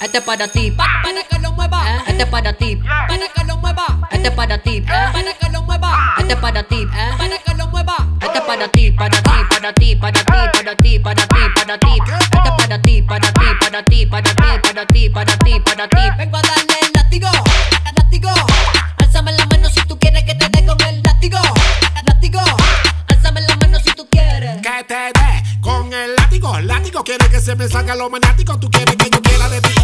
Este es para ti, Pa- para que lo mueva, ¿eh? Este es para ti, para que lo mueva, este es para ti, ¿eh? para que lo mueva, Este es para ti, ¿eh? para que lo mueva. Este es para ti, para ti, para ti, para ti, para ti, para ti, para ti. Este es para ti, para ti, para ti, para ti, para ti, para ti, para ti. Vengo a darle el látigo, látigo. Alzame la mano si tú quieres que te dé con el látigo, látigo. Alzame la mano si tú quieres. Que te dé con el látigo. Látigo quiere que se me salga lo maniático. Tú quieres que yo quiera de ti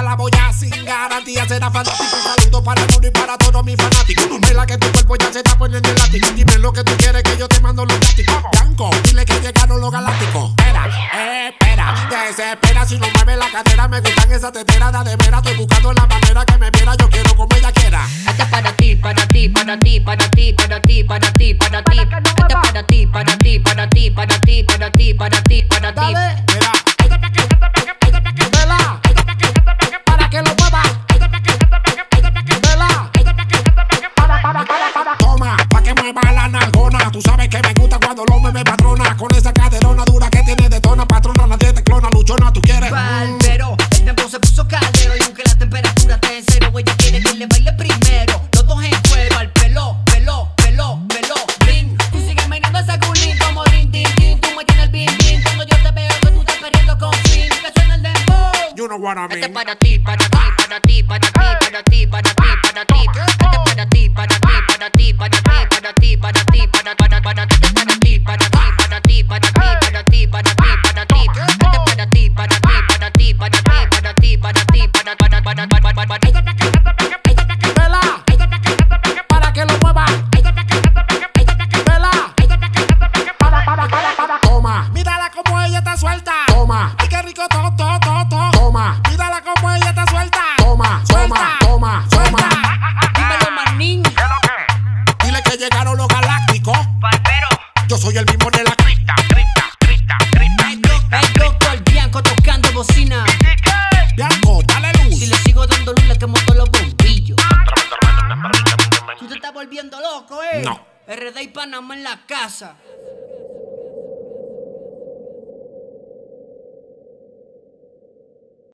Toda la boya sin garantía será fanático. Saludo para mundo y para todos mis fanáticos. Vela que tu cuerpo ya se está poniendo el látigo. Dime lo que tú quieres que yo te mando los látigos. Blanco, dile que llegaron los galácticos. Espera, eh, espera, desespera si no mueve la cadera. Me gustan esas teteras de veras. Estoy buscando la manera que me viera. Yo quiero como ella quiera. Este es para ti, para ti, para ti, para ti, para ti, para ti, para ti. Este es para ti, para ti, para ti, para ti, para ti, para ti, para ti. Mira, Vela, tona, patrona, nadie te clona, luchona, tú quieres. Pero el tiempo se puso caldero y aunque la temperatura esté en cero, ella quiere que le baile primero. Los dos en cuero, al pelo, pelo, pelo, pelo, ring. Tú sigues mirando ese culín como rin, tin, tin. Tú me tienes el bin, bin. Cuando yo te veo que tú estás perdiendo con fin, que suena el dembow. You know what I Este mean. para ti, para ti, para ti, para ti, para ti, para ti, para ti. Este para ti, para ti, para ti, llegaron los galácticos. Yo soy el mismo de la crista, crista, crista, crista. El doctor Bianco tocando bocina. Bianco, dale Si luz. le sigo dando luz, le quemo todos los bombillos. Tú te estás volviendo loco, eh. No. RD y Panamá en la casa.